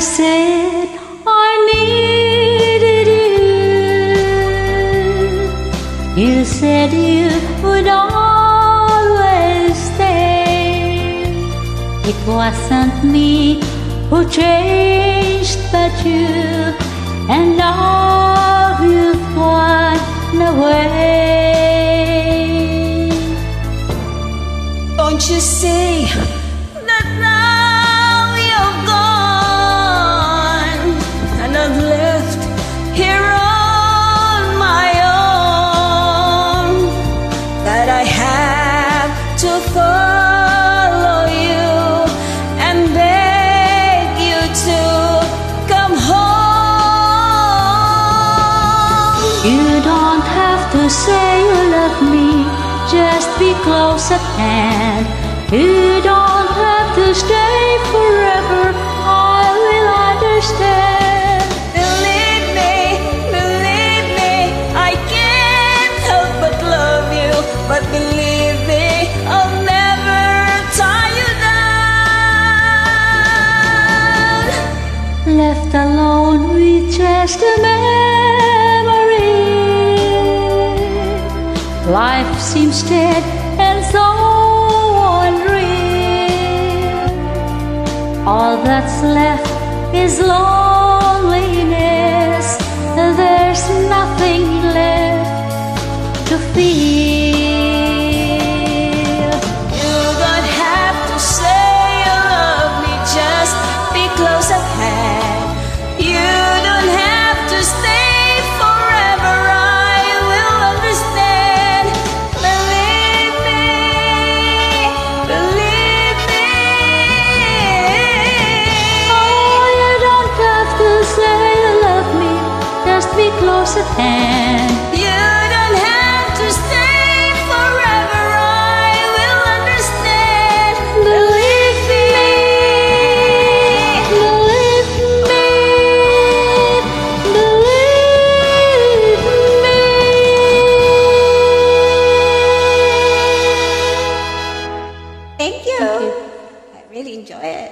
said I needed you. You said you would always stay. It wasn't me who changed, but you, and now you've gone away. Don't you see that now don't have to say you love me, just be close at hand. You don't have to stay forever, I will understand. Believe me, believe me, I can't help but love you. But believe me, I'll never tie you down. Left alone with just a memory. Life seems dead and so unreal. All that's left is loneliness. close at hand. You don't have to stay forever, I will understand. Believe me, believe me, believe me. Thank you. Thank you. I really enjoy it.